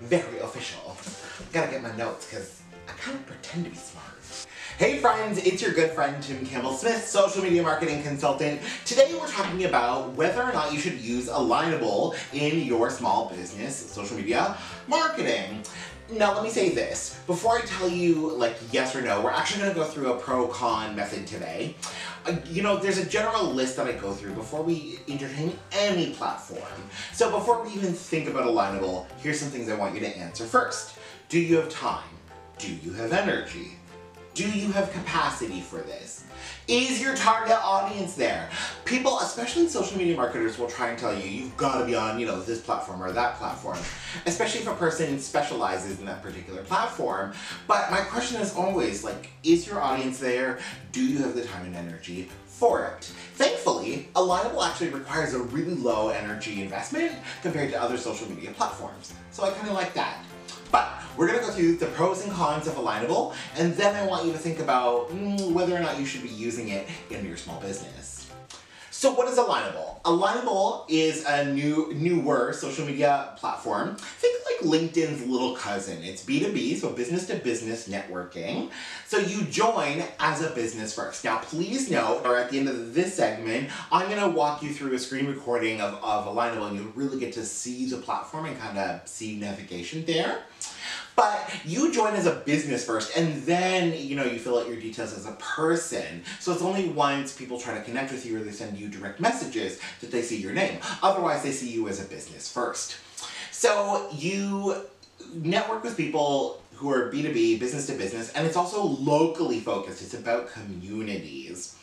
very official. Gotta get my notes because I kind of pretend to be smart. Hey friends, it's your good friend Tim Campbell Smith, social media marketing consultant. Today we're talking about whether or not you should use Alignable in your small business social media marketing. Now let me say this, before I tell you like yes or no, we're actually gonna go through a pro-con method today. Uh, you know, there's a general list that I go through before we entertain any platform. So before we even think about Alignable, here's some things I want you to answer first. Do you have time? Do you have energy? Do you have capacity for this? Is your target audience there? People, especially social media marketers, will try and tell you, you've got to be on, you know, this platform or that platform. Especially if a person specializes in that particular platform. But my question is always, like, is your audience there? Do you have the time and energy for it? Thankfully, Alignable actually requires a really low energy investment compared to other social media platforms. So I kind of like that. But we're gonna go through the pros and cons of Alignable, and then I want you to think about mm, whether or not you should be using it in your small business. So what is Alignable? Alignable is a new, newer social media platform. Think like LinkedIn's little cousin. It's B2B, so business to business networking. So you join as a business first. Now please note, or at the end of this segment, I'm gonna walk you through a screen recording of, of Alignable and you'll really get to see the platform and kind of see navigation there. But you join as a business first, and then you know you fill out your details as a person. So it's only once people try to connect with you or they send you direct messages that they see your name. Otherwise, they see you as a business first. So you network with people who are B2B, business to business, and it's also locally focused. It's about communities.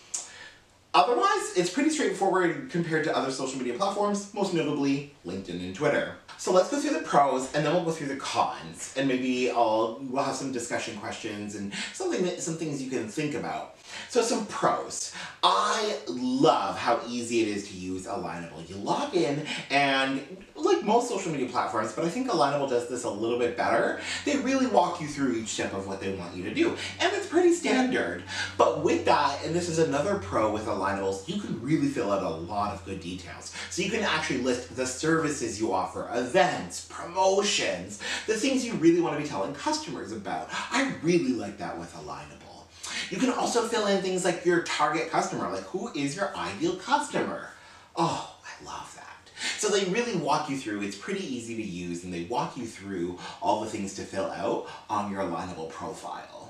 Otherwise, it's pretty straightforward compared to other social media platforms, most notably LinkedIn and Twitter. So let's go through the pros and then we'll go through the cons and maybe I'll we'll have some discussion questions and something that some things you can think about. So some pros. I love how easy it is to use Alignable. You log in and like most social media platforms, but I think Alignable does this a little bit better. They really walk you through each step of what they want you to do. And it's pretty standard. But with that, and this is another pro with Alignables, you can really fill out a lot of good details. So you can actually list the services you offer, events, promotions, the things you really want to be telling customers about. I really like that with Alignable. You can also fill in things like your target customer, like who is your ideal customer? Oh, I love that. So they really walk you through, it's pretty easy to use, and they walk you through all the things to fill out on your Alignable profile.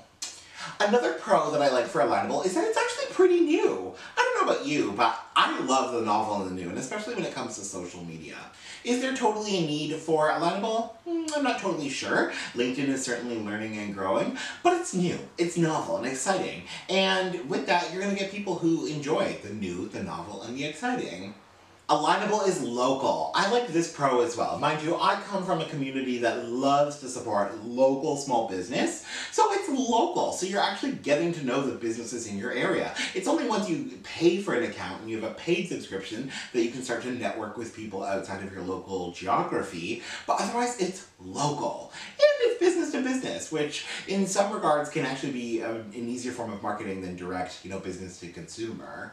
Another pro that I like for Alignable is that it's actually pretty new. I don't know about you, but I love the novel and the new, and especially when it comes to social media. Is there totally a need for Alignable? Mm, I'm not totally sure. LinkedIn is certainly learning and growing, but it's new, it's novel and exciting. And with that, you're gonna get people who enjoy the new, the novel, and the exciting. Alignable is local. I like this pro as well. Mind you, I come from a community that loves to support local small business, so it's local. So you're actually getting to know the businesses in your area. It's only once you pay for an account and you have a paid subscription that you can start to network with people outside of your local geography, but otherwise it's local. And it's business to business, which in some regards can actually be um, an easier form of marketing than direct, you know, business to consumer.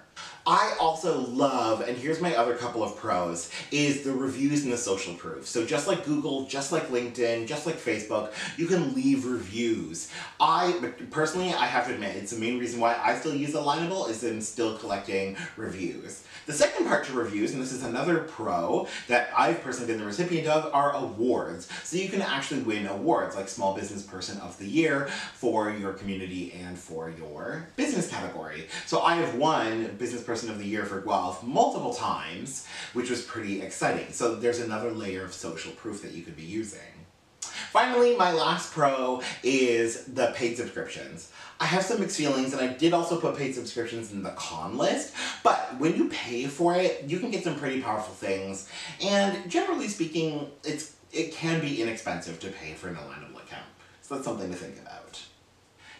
I also love, and here's my other couple of pros, is the reviews and the social proof. So just like Google, just like LinkedIn, just like Facebook, you can leave reviews. I, personally, I have to admit, it's the main reason why I still use Alignable is I'm still collecting reviews. The second part to reviews, and this is another pro that I've personally been the recipient of, are awards. So you can actually win awards like Small Business Person of the Year for your community and for your business category. So I have won Business Person of the Year for Guelph multiple times, which was pretty exciting. So there's another layer of social proof that you could be using. Finally, my last pro is the paid subscriptions. I have some mixed feelings, and I did also put paid subscriptions in the con list, but when you pay for it, you can get some pretty powerful things, and generally speaking, it's it can be inexpensive to pay for an Alignable account. So that's something to think about.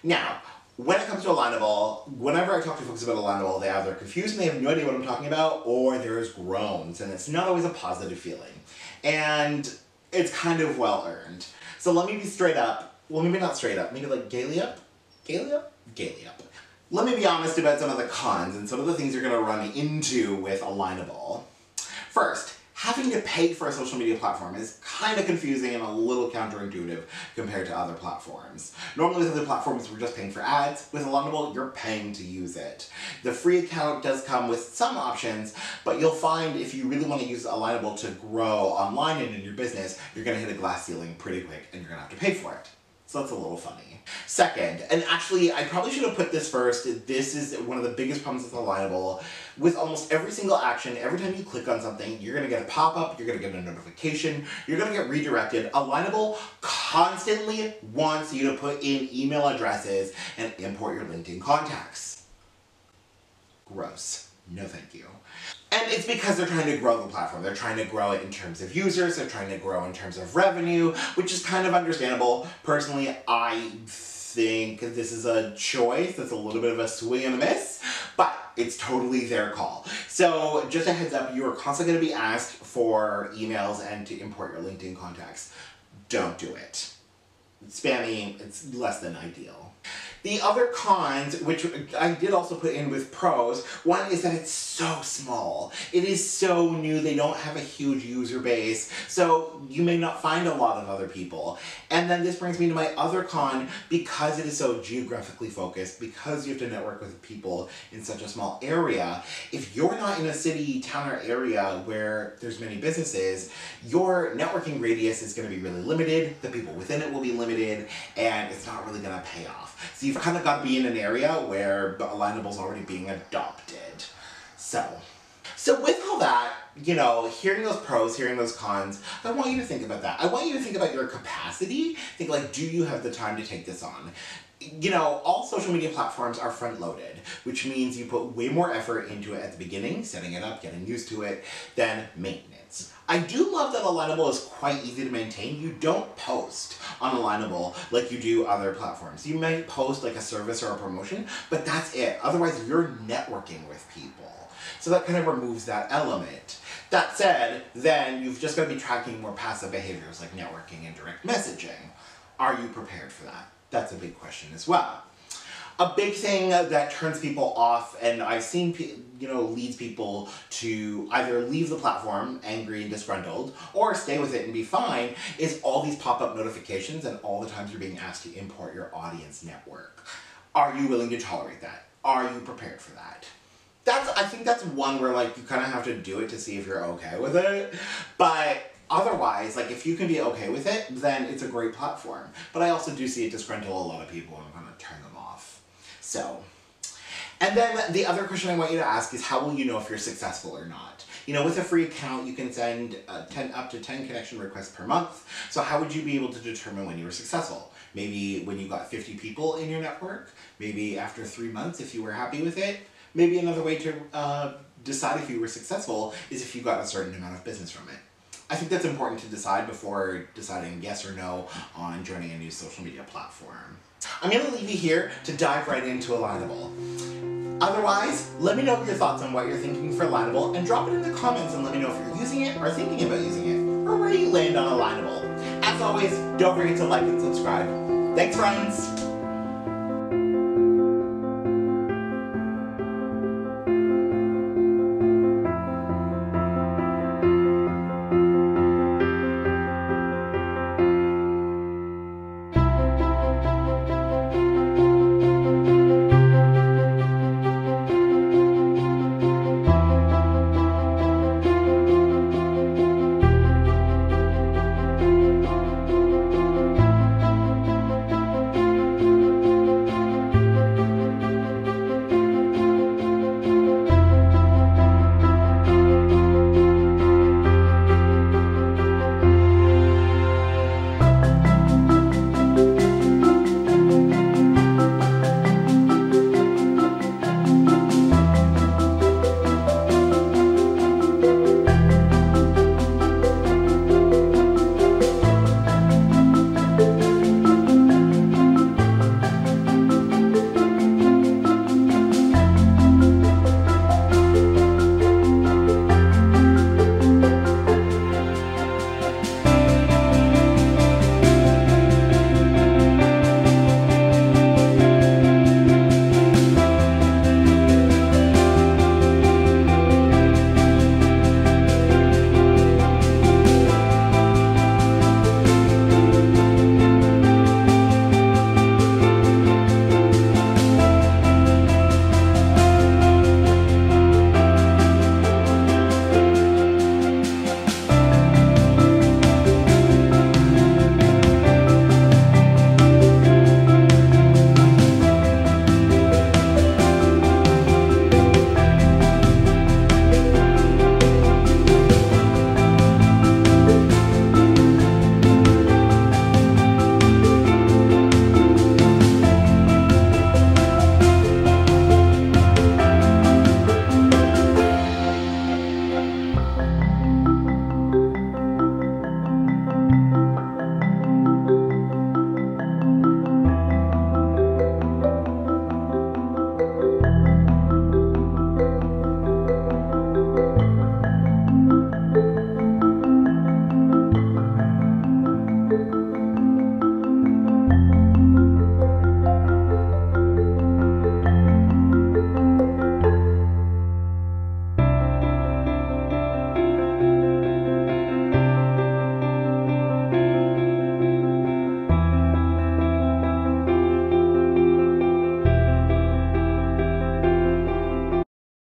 Now, when it comes to Alignable, whenever I talk to folks about Alignable, they either confused and they have no idea what I'm talking about, or there's groans, and it's not always a positive feeling. And it's kind of well earned. So let me be straight up, well maybe not straight up, maybe like gaily up? Gaily up? Gaily up. Let me be honest about some of the cons and some of the things you're gonna run into with Alignable. First, having to pay for a social media platform is kind of confusing and a little counterintuitive compared to other platforms. Normally with other platforms, we're just paying for ads. With Alignable, you're paying to use it. The free account does come with some options, but you'll find if you really want to use Alignable to grow online and in your business, you're going to hit a glass ceiling pretty quick and you're going to have to pay for it. So that's a little funny. Second, and actually I probably should have put this first, this is one of the biggest problems with Alignable. With almost every single action, every time you click on something, you're gonna get a pop-up, you're gonna get a notification, you're gonna get redirected. Alignable constantly wants you to put in email addresses and import your LinkedIn contacts. Gross. No thank you. And it's because they're trying to grow the platform. They're trying to grow it in terms of users, they're trying to grow in terms of revenue, which is kind of understandable. Personally, I think this is a choice that's a little bit of a swing and a miss, but it's totally their call. So just a heads up, you are constantly going to be asked for emails and to import your LinkedIn contacts. Don't do it. Spamming, it's less than ideal. The other cons, which I did also put in with pros, one is that it's so small. It is so new, they don't have a huge user base, so you may not find a lot of other people. And then this brings me to my other con, because it is so geographically focused, because you have to network with people in such a small area, if you're not in a city, town, or area where there's many businesses, your networking radius is going to be really limited, the people within it will be limited, and it's not really going to pay off. So you've kind of got to be in an area where alignable's already being adopted. So, so with all that, you know, hearing those pros, hearing those cons, I want you to think about that. I want you to think about your capacity. Think like, do you have the time to take this on? You know, all social media platforms are front loaded, which means you put way more effort into it at the beginning, setting it up, getting used to it, than maintenance. I do love that Alignable is quite easy to maintain. You don't post on Alignable like you do other platforms. You might post like a service or a promotion, but that's it. Otherwise, you're networking with people. So that kind of removes that element. That said, then you've just got to be tracking more passive behaviors like networking and direct messaging. Are you prepared for that? That's a big question as well. A big thing that turns people off, and I've seen, you know, leads people to either leave the platform angry and disgruntled, or stay with it and be fine, is all these pop-up notifications and all the times you're being asked to import your audience network. Are you willing to tolerate that? Are you prepared for that? That's, I think that's one where like you kind of have to do it to see if you're okay with it, but otherwise, like if you can be okay with it, then it's a great platform. But I also do see it disgruntle a lot of people and I'm gonna turn them off. So, and then the other question I want you to ask is how will you know if you're successful or not? You know, with a free account, you can send uh, 10, up to 10 connection requests per month. So how would you be able to determine when you were successful? Maybe when you got 50 people in your network, maybe after three months if you were happy with it. Maybe another way to uh, decide if you were successful is if you got a certain amount of business from it. I think that's important to decide before deciding yes or no on joining a new social media platform. I'm going to leave you here to dive right into Alignable. Otherwise, let me know your thoughts on what you're thinking for Alignable and drop it in the comments and let me know if you're using it or thinking about using it or where you land on Alignable. As always, don't forget to like and subscribe. Thanks friends!